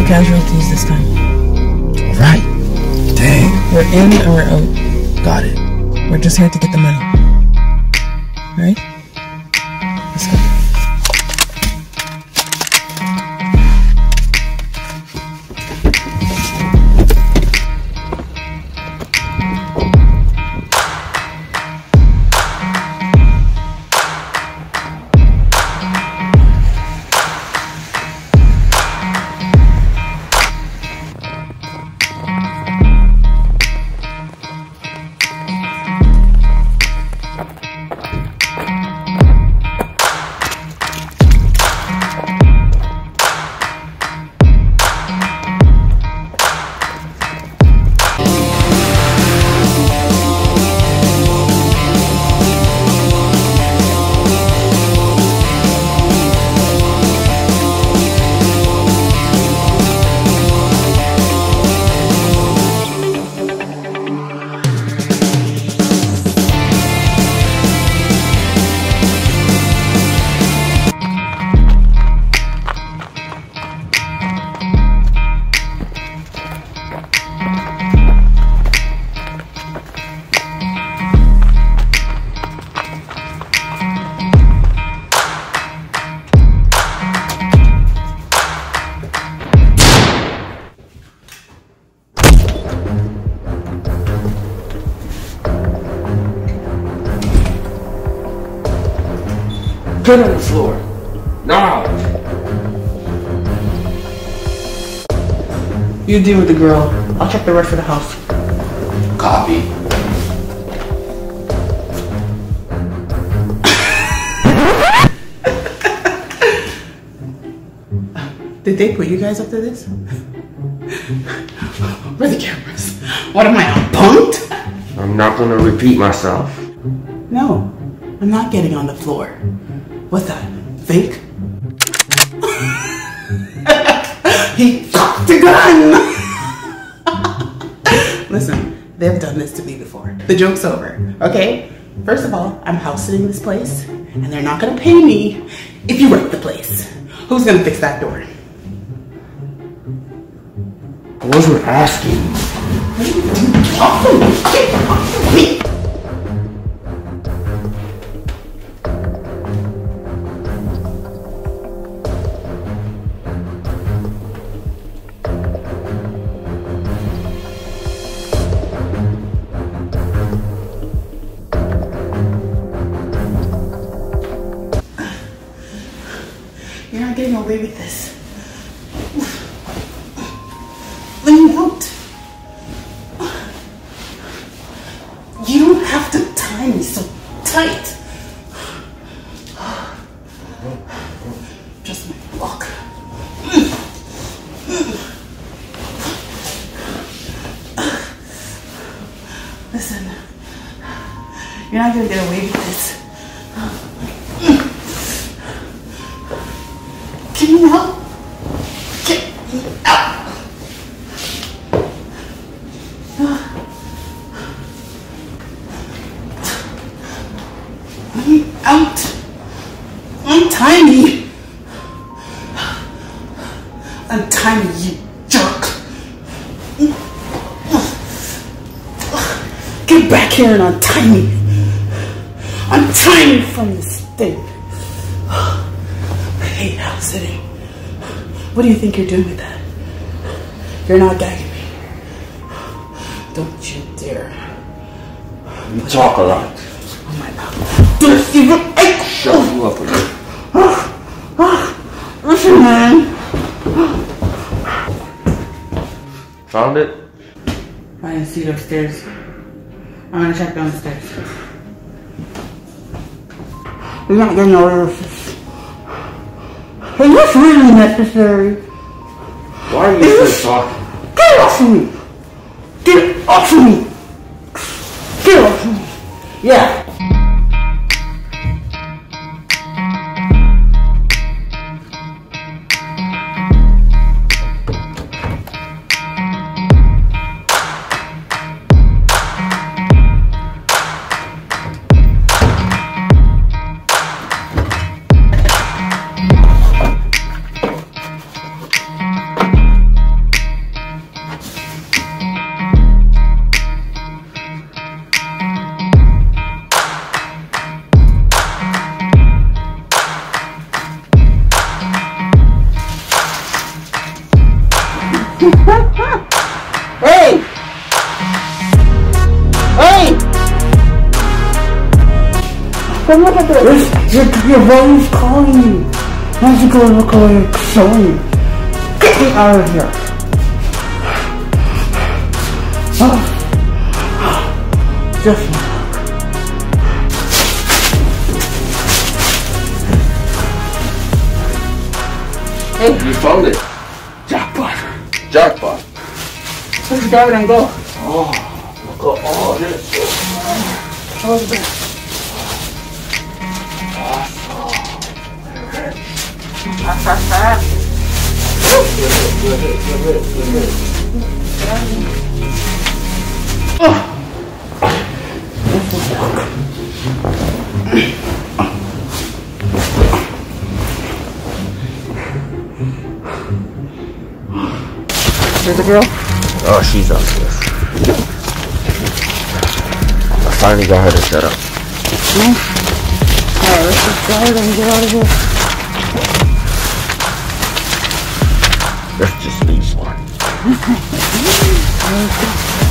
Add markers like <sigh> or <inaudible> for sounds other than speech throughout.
No casualties this time. All right. Dang. We're in and we're out. Got it. We're just here to get the money. All right? Put it on the floor. Now. You deal with the girl. I'll check the rest of the house. Copy. Did they put you guys up to this? Where are the cameras? What am I, a punked? I'm not gonna repeat myself. No, I'm not getting on the floor. What's that? Fake? he cocked the gun! Listen, they've done this to me before. The joke's over, okay? First of all, I'm house sitting this place, and they're not gonna pay me if you wreck the place. Who's gonna fix that door? I wasn't asking. Off of me! Get off of me! Away with this. Let me out. You don't have to tie me so tight. Just my luck. Listen, you're not gonna get away with this. Get me out. Get me out. Let me out. Untie me. Untie me, you jerk. Get back here and untie me. Untie me from this thing. I hate house sitting. What do you think you're doing with that? You're not gagging me. Don't you dare. You talk a lot. Oh my god. Don't even. Hey, Shut you up a bit. listen, man. Found it? I didn't see it upstairs. I'm gonna check downstairs. You're not getting over this. Is this really necessary? Why are you still talking? Get off of me! Get off of me! Get off of me! Yeah. Hey! Hey! Come look at this! Your, your body's calling you. Why don't you go look away and show you? Get me out of here. Oh. Just Hey, You found it. Jackpot. Jackpot. let's grab it and go. Oh, look at all this. There's a girl. Oh, she's upstairs. I finally got her to shut up. Alright, let's just go ahead and get out of here. Let's just leave one. <laughs> <laughs>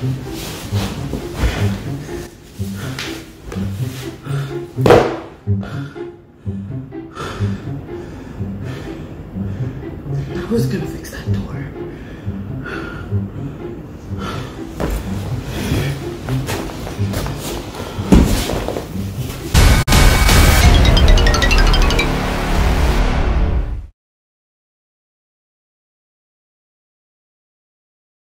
Mm-hmm.